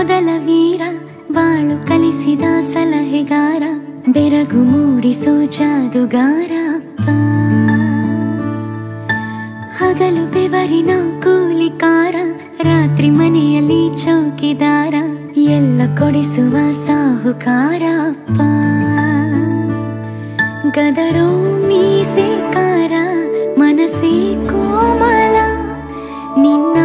ಮೊದಲ ವೀರ, ಬಾಳು ಕಲಿಸಿದ ಸಲಹೆಗಾರ, ಬೆರಗು ಮೂಡಿಸೋ ಜಾದುಗಾರ ಅಪ್ಪ. ಹಗಲು ಬೆವರಿನ ಕೂಲಿಕಾರ, ರಾತ್ರಿ ಮನೆಯಲ್ಲಿ ಚೌಕಿದಾರ, ಎಲ್ಲ ಕೊಡಿಸುವ ಸಾಹುಕಾರ ಅಪ್ಪ. ಮೀಸೆ ಮೀಸೆಕಾರ, ಮನಸ್ಸೇ ಕೋಮಲ, ನಿನ್ನ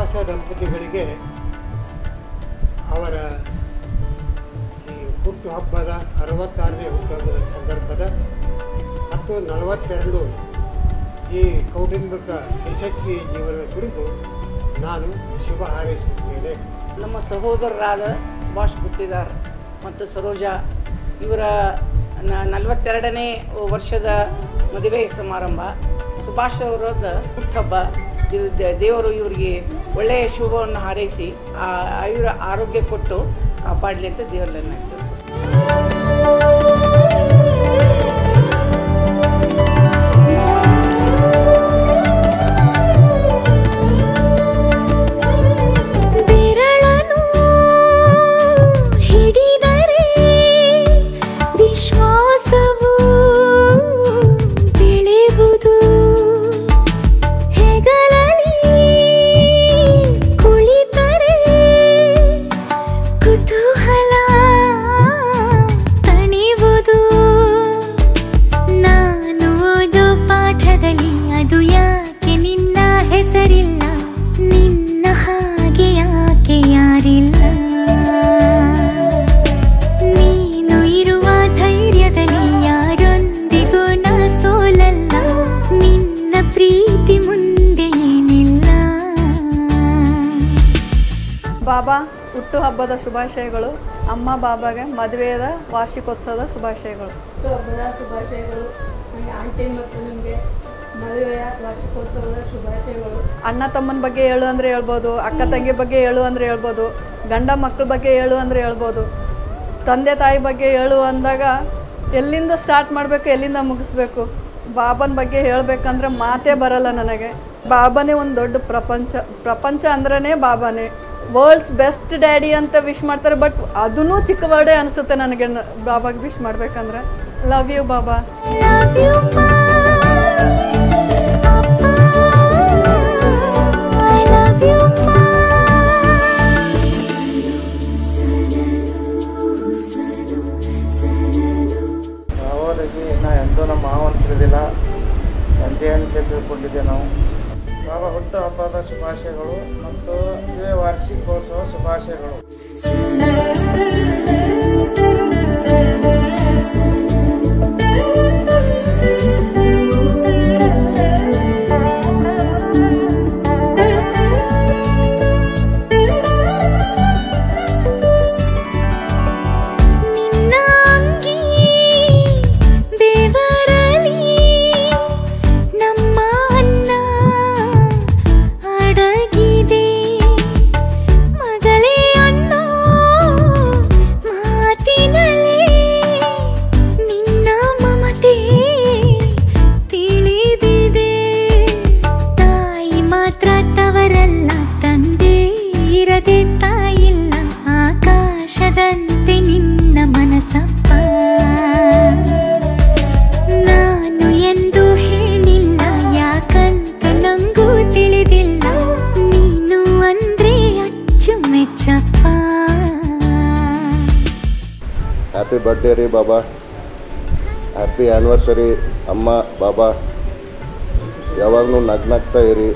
ಸುಭಾಷ ದಂಪತಿಗಳಿಗೆ ಅವರ ಈ ಹುಟ್ಟುಹಬ್ಬದ ಅರವತ್ತಾರನೇ ಹುಟ್ಟುಹಬ್ಬದ ಸಂದರ್ಭದ ಮತ್ತು ನಲವತ್ತೆರಡು ಈ ಕೌಟುಂಬಿಕ ಯಶಸ್ವಿ ಜೀವನದ ಕುರಿತು ನಾನು ಶುಭ ಹಾರೈಸುತ್ತೇನೆ. ನಮ್ಮ ಸಹೋದರರಾದ ಸುಭಾಷ್ ಗುತ್ತಿದಾರ್ ಮತ್ತು ಸರೋಜಾ ಇವರ ನಲವತ್ತೆರಡನೇ ವರ್ಷದ ಮದುವೆ ಸಮಾರಂಭ. ಸುಭಾಷ್ ಅವರದ ಹುಟ್ಟುಹಬ್ಬ. ದೇವರು ಇವರಿಗೆ ಒಳ್ಳೆಯ ಶುಭವನ್ನು ಹಾರೈಸಿ ಆಯುರ ಆರೋಗ್ಯ ಕೊಟ್ಟು ಕಾಪಾಡಲಿ ಅಂತ ದೇವರನ್ನ ಹುಟ್ಟುಹಬ್ಬದ ಶುಭಾಶಯಗಳು. ಅಮ್ಮ ಬಾಬಾಗೆ ಮದುವೆಯದ ವಾರ್ಷಿಕೋತ್ಸವದ ಶುಭಾಶಯಗಳು. ಶುಭಾಶಯಗಳು. ನನಗೆ ಆಂಟಿ ಮತ್ತು ನಿಮಗೆ ಮದುವೆಯ ವಾರ್ಷಿಕೋತ್ಸವದ ಶುಭಾಶಯಗಳು. ಅಣ್ಣ ತಮ್ಮನ ಬಗ್ಗೆ ಹೇಳು ಅಂದರೆ ಹೇಳ್ಬೋದು ಅಕ್ಕ ತಂಗಿ ಬಗ್ಗೆ ಹೇಳು ಅಂದರೆ ಹೇಳ್ಬೋದು ಗಂಡ ಮಕ್ಕಳ ಬಗ್ಗೆ ಹೇಳು ಅಂದರೆ ಹೇಳ್ಬೋದು. ತಂದೆ ತಾಯಿ ಬಗ್ಗೆ ಹೇಳು ಅಂದಾಗ ಎಲ್ಲಿಂದ ಸ್ಟಾರ್ಟ್ ಮಾಡಬೇಕು ಎಲ್ಲಿಂದ ಮುಗಿಸ್ಬೇಕು? ಬಾಬನ ಬಗ್ಗೆ ಹೇಳಬೇಕಂದ್ರೆ ಮಾತೇ ಬರಲ್ಲ ನನಗೆ. ಬಾಬನೇ ಒಂದು ದೊಡ್ಡ ಪ್ರಪಂಚ. ಪ್ರಪಂಚ ಅಂದ್ರೇ ಬಾಬಾನೇ. ವರ್ಲ್ಡ್ಸ್ ಬೆಸ್ಟ್ ಡ್ಯಾಡಿ ಅಂತ ವಿಶ್ ಮಾಡ್ತಾರೆ ಬಟ್ ಅದೂ ಚಿಕ್ಕ ವರ್ಡೇ ಅನಿಸುತ್ತೆ ನನಗೆ. ನ- ಬಾಬಾಗೆ ವಿಶ್ ಮಾಡ್ಬೇಕಂದ್ರೆ. ಲವ್ ಯು ಬಾಬಾ. ಅವರಿಗೆ ನಾ ಎಂದೂ ನಮ್ಮ ಮಾವನ್ ತಿಳಿದಿಲ್ಲ ತಂದೆ ಅಂತ ತಿಳ್ಕೊಂಡಿದ್ದೆ ನಾವು. ಹುಟ್ಟು ಹಬ್ಬದ ಶುಭಾಶಯಗಳು ಮತ್ತು ಮದುವೆ ವಾರ್ಷಿಕೋತ್ಸವ ಶುಭಾಶಯಗಳು. ಆಕಾಶದಂತೆ ನಿನ್ನ ಮನಸಪ್ಪ ನಾನು ಎಂದು ಹೇಳಿಲ್ಲ, ಯಾಕಂತ ನಂಗೂ ತಿಳಿದಿಲ್ಲ. ನೀನು ಅಂದ್ರೆ ಅಚ್ಚುಮೆಚ್ಚಪ್ಪ ಹ್ಯಾಪಿ ಬರ್ಡೇ ರೀ ಬಾಬಾ. ಹ್ಯಾಪಿ ಆ್ಯನಿವರ್ಸರಿ ಅಮ್ಮ, ಬಾಬಾ. ಯಾವಾಗಲೂ ನಗ್ನಗ್ತಾ ಇರಿ.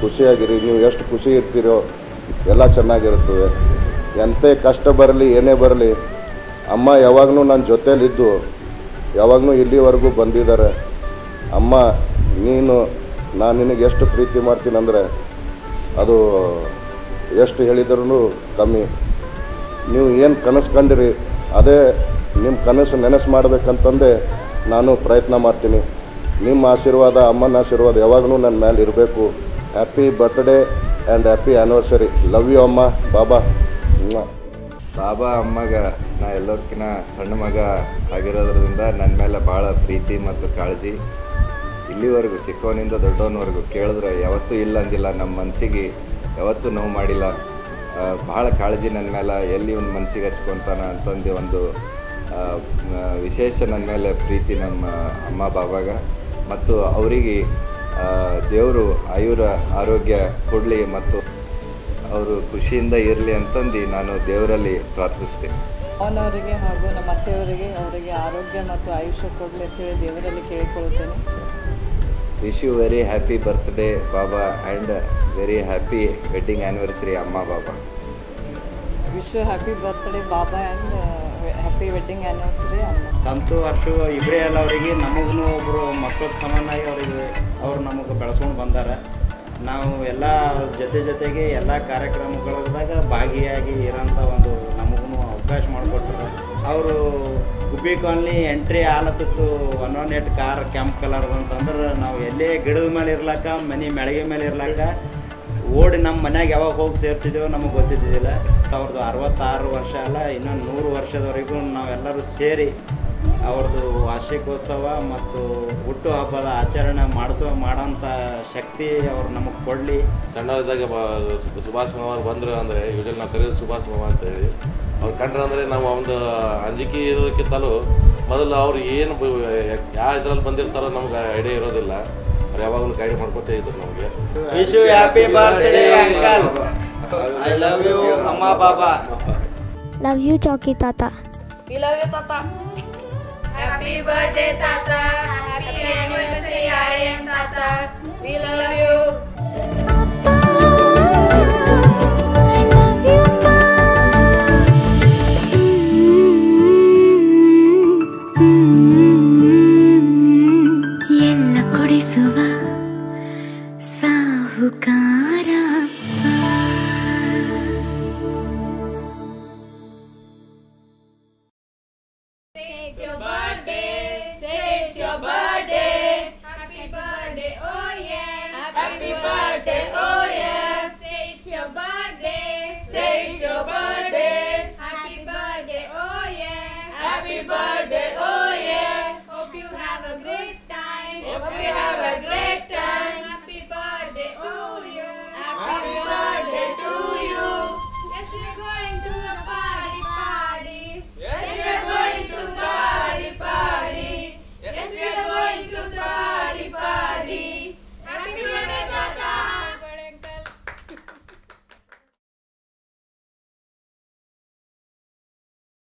ಖುಷಿಯಾಗಿರಿ. ನೀವು ಎಷ್ಟು ಖುಷಿ ಇರ್ತೀರೋ, ಎಲ್ಲ ಚೆನ್ನಾಗಿರುತ್ತದೆ. ಎಂಥ ಕಷ್ಟ ಬರಲಿ, ಏನೇ ಬರಲಿ, ಅಮ್ಮ ಯಾವಾಗಲೂ ನನ್ನ ಜೊತೇಲಿದ್ದು, ಯಾವಾಗಲೂ ಇಲ್ಲಿವರೆಗೂ ಬಂದಿದ್ದಾರೆ. ಅಮ್ಮ, ನೀನು, ನಾನು ನಿನಗೆ ಎಷ್ಟು ಪ್ರೀತಿ ಮಾಡ್ತೀನಂದರೆ ಅದು ಎಷ್ಟು ಹೇಳಿದ್ರೂ ಕಮ್ಮಿ. ನೀವು ಏನು ಕನಸು ಕಂಡಿರಿ, ಅದೇ ನಿಮ್ಮ ಕನಸು ನೆನಸು ಮಾಡಬೇಕಂತಂದೆ ನಾನು ಪ್ರಯತ್ನ ಮಾಡ್ತೀನಿ. ನಿಮ್ಮ ಆಶೀರ್ವಾದ, ಅಮ್ಮನ ಆಶೀರ್ವಾದ ಯಾವಾಗಲೂ ನನ್ನ ಮೇಲೆ ಇರಬೇಕು happy birthday and happy anniversary love you ಅಮ್ಮ. ಬಾಬಾ. ಬಾಬಾ, ಅಮ್ಮಗ, ನಾ ಎಲ್ಲದಕ್ಕಿಂತ ಸಣ್ಣ ಮಗ ಆಗಿರೋದ್ರಿಂದ ನನ್ನ ಮೇಲೆ ಭಾಳ ಪ್ರೀತಿ ಮತ್ತು ಕಾಳಜಿ. ಇಲ್ಲಿವರೆಗೂ ಚಿಕ್ಕವನಿಂದ ದೊಡ್ಡವನವರೆಗೂ ಕೇಳಿದ್ರೆ ಯಾವತ್ತೂ ಇಲ್ಲ ಅಂದಿಲ್ಲ ನಮ್ಮ ಮನಸ್ಸಿಗೆ ಯಾವತ್ತೂ ನೋವು ಮಾಡಿಲ್ಲ. ಭಾಳ ಕಾಳಜಿ ನನ್ನ ಮೇಲೆ, ಎಲ್ಲಿ ಒಂದು ಮನಸ್ಸಿಗೆ ಹಚ್ಕೊತಾನ ಅಂತಂದು ಒಂದು ವಿಶೇಷ ನನ್ನ ಮೇಲೆ ಪ್ರೀತಿ ನಮ್ಮ ಅಮ್ಮ ಬಾಬಾಗ. ಮತ್ತು ಅವರಿಗೆ ದೇವರು, ಆಯುರ, ಆರೋಗ್ಯ, ಕೊಡಲಿ ಮತ್ತು ಅವರು ಖುಷಿಯಿಂದ ಇರಲಿ ಅಂತಂದು ನಾನು ದೇವರಲ್ಲಿ ಪ್ರಾರ್ಥಿಸ್ತೇನೆ. ಅವನವರಿಗೆ ಹಾಗೂ ನಮ್ಮ ಅತ್ತೆಯವರಿಗೆ ಅವರಿಗೆ ಆರೋಗ್ಯ ಮತ್ತು ಆಯುಷ್ಯ ಕೊಡಲಿ ಅಂತೇಳಿ ದೇವರಲ್ಲಿ ಕೇಳಿಕೊಳ್ಳುತ್ತೇನೆ. Wish you very happy birthday Baba and very happy wedding anniversary ಅಮ್ಮ ಬಾಬಾ ವಿಶ್ ಹ್ಯಾಪಿ ಬರ್ತ್ಡೇ ಬಾಬಾ ಆ್ಯಂಡ್ ಹ್ಯಾಪಿ ವೆಡ್ಡಿಂಗ್ ಆ್ಯನಿವರ್ಸರಿ ಅಮ್ಮ ಸಂತು ಹರ್ಷು ಇಬ್ಬರೇ ಅಲ್ಲ ಅವರಿಗೆ ನಮಗೂ ಒಬ್ಬರು ಮಕ್ಕಳ ಸಮಾನಾಗಿ ಅವರಿಗೆ ಅವ್ರು ನಮಗೆ ಬೆಳೆಸ್ಕೊಂಡು ಬಂದಾರ. ನಾವು ಎಲ್ಲ ಜೊತೆ ಜೊತೆಗೆ ಎಲ್ಲ ಕಾರ್ಯಕ್ರಮಗಳದಾಗ ಭಾಗಿಯಾಗಿ ಇರೋಂಥ ಒಂದು ನಮಗೂ ಅವಕಾಶ ಮಾಡಿಕೊಟ್ರು. ಅವರು ಗುಬ್ಬಿ ಕಾಲನಿ ಎಂಟ್ರಿ ಆಲತ್ತಿತ್ತು ಒನ್ ಒನ್ ಏಟ್ ಕಾರ್ ಕೆಂಪ್ ಕಲರ್ ಅಂತಂದ್ರೆ ನಾವು ಎಲ್ಲೇ ಗಿಡದ ಮೇಲೆ ಇರ್ಲಾಕ, ಮನೆ ಮೆಳಗೆ ಮೇಲೆ ಇರ್ಲಾಕ, ಓಡಿ ನಮ್ಮ ಮನ್ಯಾಗ ಯಾವಾಗ ಹೋಗಿ ಸೇರ್ತಿದ್ದೇವೋ ನಮಗೆ ಗೊತ್ತಿದ್ದಿದ್ದಿಲ್ಲ. ಸಾವಿರದ ಅರವತ್ತಾರು ವರ್ಷ ಅಲ್ಲ ಇನ್ನೊಂದು ನೂರು ವರ್ಷದವರೆಗೂ ನಾವೆಲ್ಲರೂ ಸೇರಿ ಅವ್ರದ್ದು ವಾರ್ಷಿಕೋತ್ಸವ ಮತ್ತು ಹುಟ್ಟು ಹಬ್ಬದ ಆಚರಣೆ ಮಾಡಿಸೋ ಮಾಡೋಂಥ ಶಕ್ತಿ ಅವ್ರು ನಮಗೆ ಕೊಡಲಿ. ಸಣ್ಣದಾಗ ಬ- ಸುಭಾಷ್ ಮಾವ ಬಂದರು ಅಂದರೆ ಯೂಶಲಿ ನಾವು ಕರೆಯೋದು ಸುಭಾಷ್ ಮಾವ ಅಂತ ಹೇಳಿ. ಅವ್ರು ಕಂಡ್ರೆ ಅಂದರೆ ನಾವು ಒಂದು ಅಂಜಿಕೆ ಇರೋದಕ್ಕಿಂತಲೂ ಮೊದಲು ಅವ್ರು ಏನು ಯಾವ ಇದ್ರಲ್ಲಿ ಬಂದಿರ್ತಾರೋ ನಮ್ಗೆ ಐಡಿಯಾ ಇರೋದಿಲ್ಲ. ಅವ್ರು ಯಾವಾಗಲೂ ಗೈಡ್ ಮಾಡ್ಕೊತೇ ಇದ್ರು ನಮಗೆ. Wish you happy birthday uncle I love you ಅಮ್ಮ ಬಾಬಾ. ಲವ್ ಯು ಚೌಕಿ ತಾತ. Happy birthday, Tata. Happy anniversary, I am Tata. We love you.